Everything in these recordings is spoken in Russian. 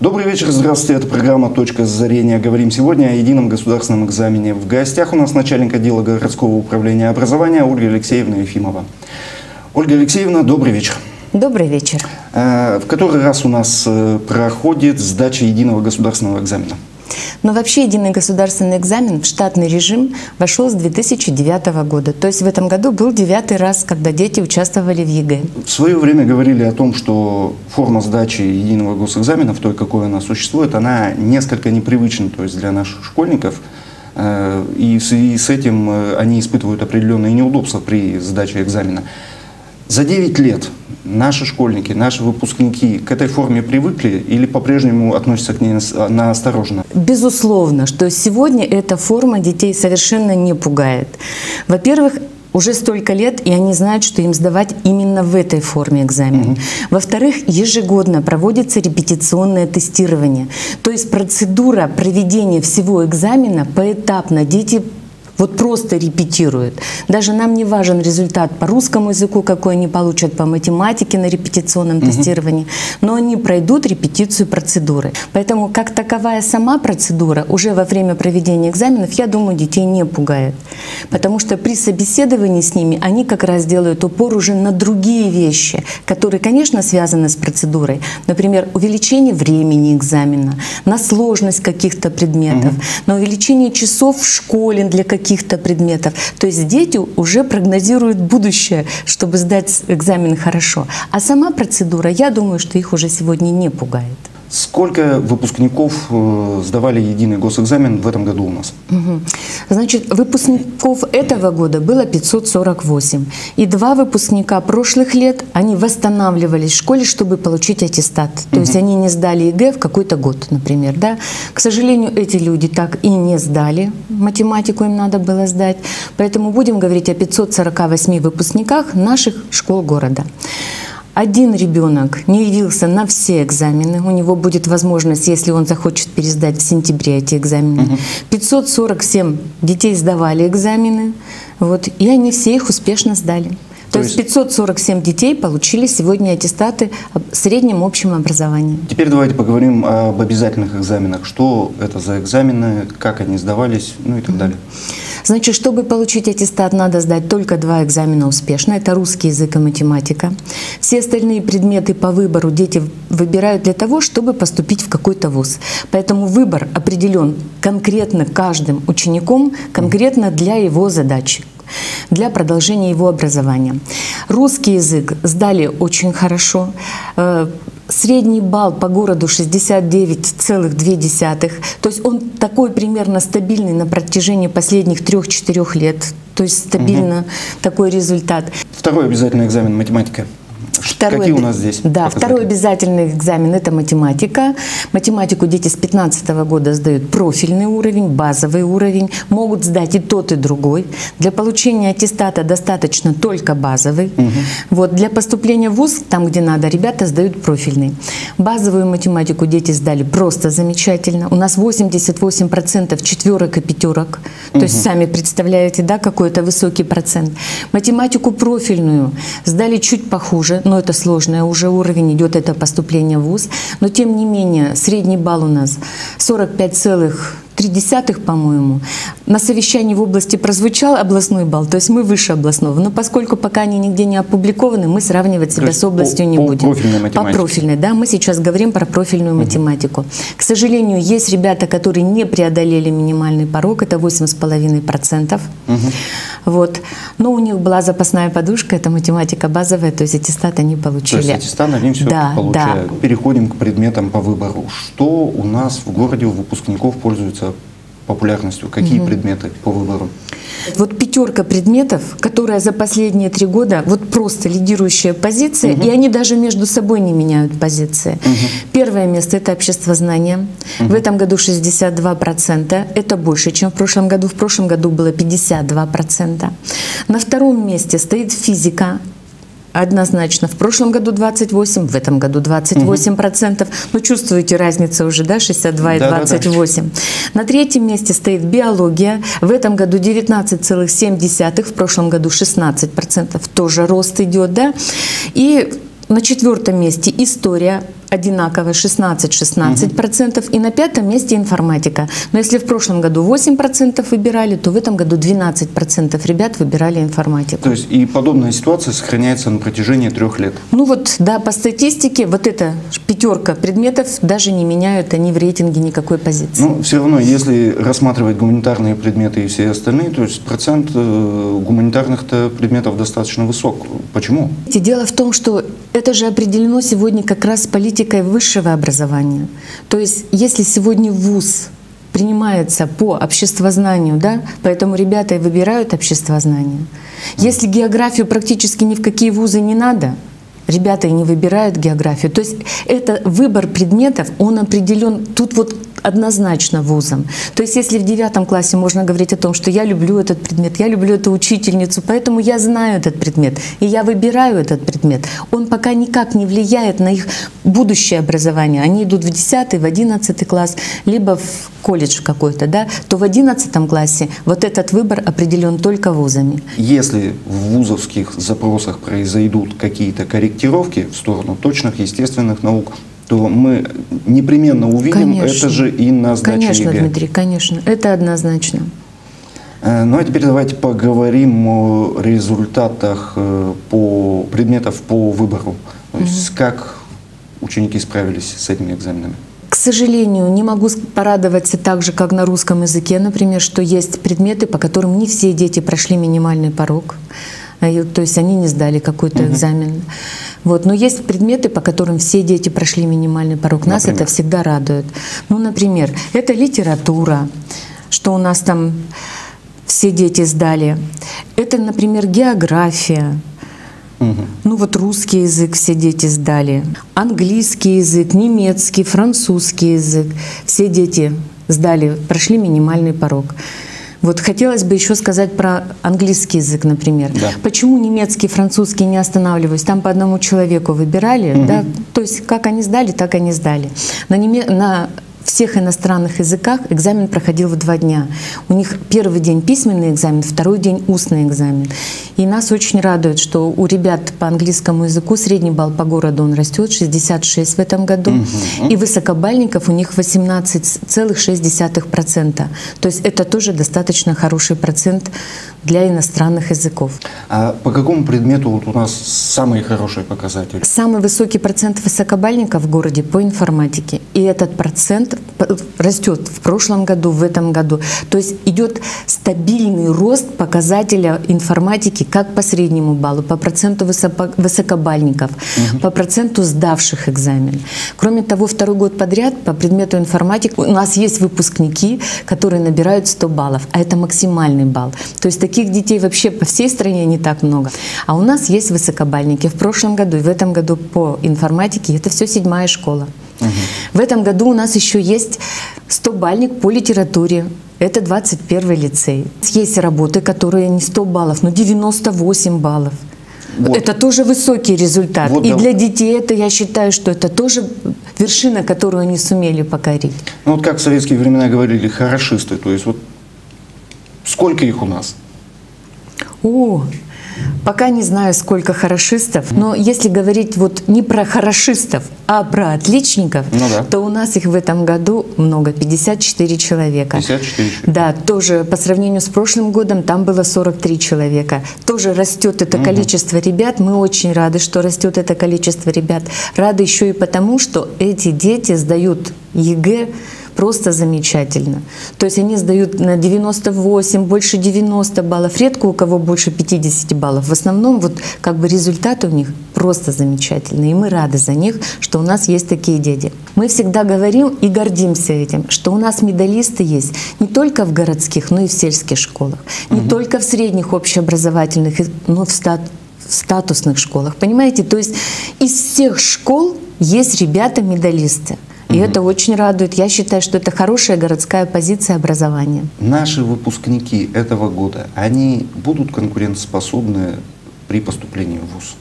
Добрый вечер, здравствуйте, это программа «Точка зрения». Говорим сегодня о едином государственном экзамене. В гостях у нас начальник отдела городского управления образования Ольга Алексеевна Ефимова. Ольга Алексеевна, добрый вечер. Добрый вечер. Э, в который раз у нас э, проходит сдача единого государственного экзамена? Но вообще единый государственный экзамен в штатный режим вошел с 2009 года. То есть в этом году был девятый раз, когда дети участвовали в ЕГЭ. В свое время говорили о том, что форма сдачи единого госэкзамена, в той, какой она существует, она несколько непривычна то есть для наших школьников. Э, и в связи с этим э, они испытывают определенные неудобства при сдаче экзамена. За 9 лет наши школьники, наши выпускники к этой форме привыкли или по-прежнему относятся к ней наосторожно? Безусловно, что сегодня эта форма детей совершенно не пугает. Во-первых, уже столько лет, и они знают, что им сдавать именно в этой форме экзамен. Угу. Во-вторых, ежегодно проводится репетиционное тестирование. То есть процедура проведения всего экзамена поэтапно. Дети вот просто репетируют. Даже нам не важен результат по русскому языку, какой они получат, по математике на репетиционном угу. тестировании, но они пройдут репетицию процедуры. Поэтому как таковая сама процедура уже во время проведения экзаменов, я думаю, детей не пугает. Потому что при собеседовании с ними они как раз делают упор уже на другие вещи, которые, конечно, связаны с процедурой. Например, увеличение времени экзамена, на сложность каких-то предметов, угу. на увеличение часов в школе для каких каких-то предметов. То есть дети уже прогнозируют будущее, чтобы сдать экзамен хорошо. А сама процедура, я думаю, что их уже сегодня не пугает. Сколько выпускников э, сдавали единый госэкзамен в этом году у нас? Угу. Значит, выпускников этого года было 548. И два выпускника прошлых лет, они восстанавливались в школе, чтобы получить аттестат. То угу. есть они не сдали ЕГЭ в какой-то год, например. Да? К сожалению, эти люди так и не сдали. Математику им надо было сдать. Поэтому будем говорить о 548 выпускниках наших школ города. Один ребенок не явился на все экзамены. У него будет возможность, если он захочет пересдать в сентябре эти экзамены. Угу. 547 детей сдавали экзамены, вот, и они все их успешно сдали. То, То есть 547 детей получили сегодня аттестаты в среднем общем образовании. Теперь давайте поговорим об обязательных экзаменах. Что это за экзамены, как они сдавались, ну и так далее. Значит, чтобы получить аттестат, надо сдать только два экзамена успешно. Это русский язык и математика. Все остальные предметы по выбору дети выбирают для того, чтобы поступить в какой-то вуз. Поэтому выбор определен конкретно каждым учеником, конкретно для его задачи для продолжения его образования. Русский язык сдали очень хорошо. Э, средний балл по городу 69,2. То есть он такой примерно стабильный на протяжении последних 3-4 лет. То есть стабильно угу. такой результат. Второй обязательный экзамен математика. Второй, Какие у нас здесь? Да, второй обязательный экзамен – это математика. Математику дети с 2015 года сдают профильный уровень, базовый уровень. Могут сдать и тот, и другой. Для получения аттестата достаточно только базовый. Угу. Вот, для поступления в ВУЗ, там, где надо, ребята сдают профильный. Базовую математику дети сдали просто замечательно. У нас 88% четверок и пятерок. То угу. есть сами представляете, да, какой это высокий процент. Математику профильную сдали чуть похуже, но это сложное уже уровень идет, это поступление в ВУЗ. Но тем не менее, средний балл у нас 45,5 0,3, по-моему. На совещании в области прозвучал областной балл, то есть мы выше областного. Но поскольку пока они нигде не опубликованы, мы сравнивать себя с областью по, не по будем. Профильной по профильной, да, мы сейчас говорим про профильную угу. математику. К сожалению, есть ребята, которые не преодолели минимальный порог, это 8,5%. Угу. Вот. Но у них была запасная подушка, это математика базовая, то есть аттестат они получили. То есть аттестат они все да, получают. Да. Переходим к предметам по выбору. Что у нас в городе у выпускников пользуется популярностью? Какие угу. предметы по выбору? Вот пятерка предметов, которая за последние три года вот просто лидирующая позиция, угу. и они даже между собой не меняют позиции. Угу. Первое место – это общество знания. Угу. В этом году 62%. Это больше, чем в прошлом году. В прошлом году было 52%. На втором месте стоит физика Однозначно. В прошлом году 28, в этом году 28 процентов. Угу. Ну, чувствуете разницу уже, да, 62 и да, 28. Да, да. На третьем месте стоит биология. В этом году 19,7, в прошлом году 16 процентов. Тоже рост идет, да. И на четвертом месте история одинаково 16-16%, и на пятом месте информатика. Но если в прошлом году 8% выбирали, то в этом году 12% ребят выбирали информатику. То есть и подобная ситуация сохраняется на протяжении трех лет? Ну вот, да, по статистике вот эта пятерка предметов даже не меняют они в рейтинге никакой позиции. Ну, все равно, если рассматривать гуманитарные предметы и все остальные, то есть процент э, гуманитарных предметов достаточно высок. Почему? Дело в том, что это же определено сегодня как раз политикой высшего образования. То есть если сегодня вуз принимается по обществознанию, да, поэтому ребята и выбирают обществознание. Если географию практически ни в какие вузы не надо, ребята и не выбирают географию. То есть это выбор предметов, он определен. Тут вот однозначно вузом. То есть если в девятом классе можно говорить о том, что я люблю этот предмет, я люблю эту учительницу, поэтому я знаю этот предмет, и я выбираю этот предмет, он пока никак не влияет на их будущее образование. Они идут в 10, в 11 класс, либо в колледж какой-то, да, то в 11 классе вот этот выбор определен только вузами. Если в вузовских запросах произойдут какие-то корректировки в сторону точных естественных наук, то мы непременно увидим конечно. это же и на сдаче Конечно, ЕГЭ. Дмитрий, конечно. Это однозначно. Э, ну а теперь давайте поговорим о результатах э, по предметов по выбору. То есть угу. как ученики справились с этими экзаменами? К сожалению, не могу порадоваться так же, как на русском языке, например, что есть предметы, по которым не все дети прошли минимальный порог. Э, то есть они не сдали какой-то угу. экзамен. Вот. Но есть предметы, по которым все дети прошли минимальный порог. Нас например? это всегда радует. Ну, например, это литература, что у нас там все дети сдали. Это, например, география. Угу. Ну вот русский язык все дети сдали, английский язык, немецкий, французский язык. Все дети сдали, прошли минимальный порог. Вот хотелось бы еще сказать про английский язык, например. Да. Почему немецкий, французский не останавливаюсь? Там по одному человеку выбирали, угу. да? То есть как они сдали, так они сдали. На, неме... на всех иностранных языках экзамен проходил в два дня. У них первый день письменный экзамен, второй день устный экзамен. И нас очень радует, что у ребят по английскому языку средний балл по городу он растет, 66 в этом году. Угу. И высокобальников у них 18,6%. То есть это тоже достаточно хороший процент для иностранных языков. А по какому предмету вот у нас самые хорошие показатели? Самый высокий процент высокобальников в городе по информатике. И этот процент растет в прошлом году, в этом году. То есть идет стабильный рост показателя информатики как по среднему баллу, по проценту высокобальников, угу. по проценту сдавших экзамен. Кроме того, второй год подряд по предмету информатики у нас есть выпускники, которые набирают 100 баллов, а это максимальный балл. То есть таких детей вообще по всей стране не так много. А у нас есть высокобальники. В прошлом году и в этом году по информатике это все седьмая школа. Угу. В этом году у нас еще есть 100-бальник по литературе. Это 21 лицей. Есть работы, которые не 100 баллов, но 98 баллов. Вот. Это тоже высокий результат. Вот, и да. для детей это, я считаю, что это тоже вершина, которую они сумели покорить. Ну вот как в советские времена говорили, хорошисты. То есть вот сколько их у нас? О, пока не знаю, сколько хорошистов, но если говорить вот не про хорошистов, а про отличников, ну, да. то у нас их в этом году много, 54 человека. 54 человека. Да, тоже по сравнению с прошлым годом там было 43 человека. Тоже растет это угу. количество ребят. Мы очень рады, что растет это количество ребят. Рады еще и потому, что эти дети сдают ЕГЭ просто замечательно. То есть они сдают на 98, больше 90 баллов. Редко у кого больше 50 баллов. В основном вот как бы результат у них просто замечательный. И мы рады за них, что у нас есть такие дети. Мы всегда говорим и гордимся этим, что у нас медалисты есть не только в городских, но и в сельских школах. Не угу. только в средних общеобразовательных, но в стат в статусных школах. Понимаете? То есть из всех школ есть ребята-медалисты. И угу. это очень радует. Я считаю, что это хорошая городская позиция образования. Наши выпускники этого года, они будут конкурентоспособны при поступлении в ВУЗ?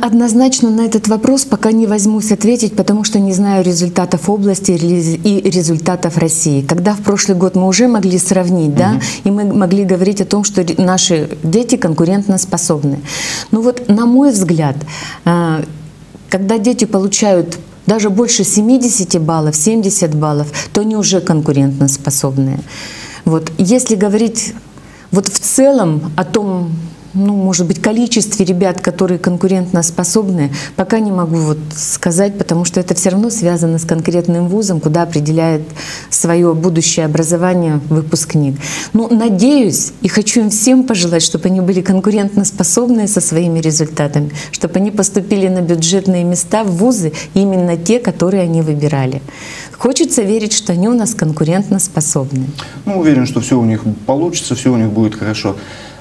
Однозначно на этот вопрос пока не возьмусь ответить, потому что не знаю результатов области и результатов России. Когда в прошлый год мы уже могли сравнить, да, и мы могли говорить о том, что наши дети конкурентно способны. Ну вот, на мой взгляд, э, когда дети получают даже больше 70 баллов, 70 баллов, то они уже конкурентно способные. Вот. Если говорить вот в целом о том, ну, может быть, количестве ребят, которые конкурентно способны, пока не могу вот сказать, потому что это все равно связано с конкретным вузом, куда определяет свое будущее образование выпускник. Ну, надеюсь и хочу им всем пожелать, чтобы они были конкурентно способны со своими результатами, чтобы они поступили на бюджетные места в вузы, именно те, которые они выбирали. Хочется верить, что они у нас конкурентно способны. Ну, уверен, что все у них получится, все у них будет хорошо.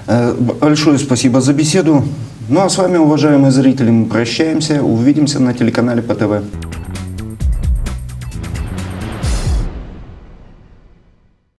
Э, большое спасибо за беседу. Ну а с вами, уважаемые зрители, мы прощаемся. Увидимся на телеканале ПТВ.